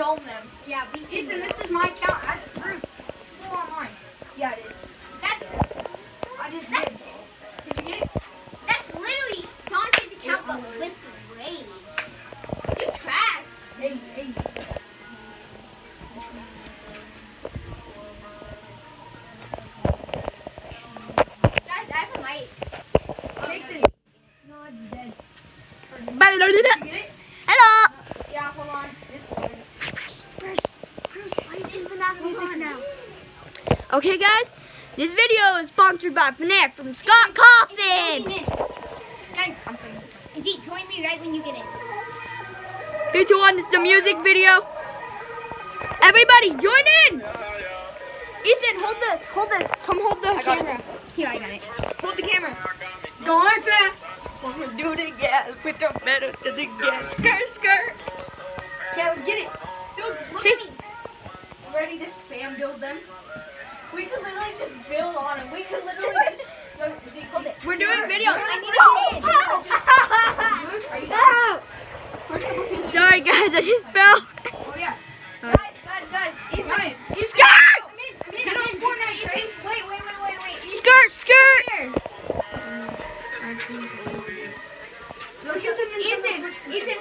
dome them. Yeah, we Ethan, this is my account. That's Bruce. It's full online. Yeah, it is. That's. I just that's, did. Did you get it? That's literally Dante's account, but with rage. You trash. Hey, hey. Guys, I have a mic. Take no. it's dead. Did get it? Okay, guys, this video is sponsored by FNAF from Scott Cawthon. Guys, is Zeke, join me right when you get in. Three, two, one, it's the music video. Everybody, join in. Ethan, hold this, hold this. Come hold the I camera. Here, I got it. Hold the camera. Go on fast. Wanna do the gas, put the pedal to the gas. Skirt, skirt. Okay, let's get it. Dude, look Chase. at me. Ready to spam build them? We could literally just build on it. We could literally just. No, Z. We're doing videos. I need to see it. Sorry guys, I just fell. Oh yeah. Guys, guys, guys. Ethan, guys. Ethan, skirt! I mean, I mean, Get on I mean, Fortnite, Ethan. Trace. Wait, wait, wait, wait, wait. Ethan, skirt, skirt! Look at them in Ethan, Ethan,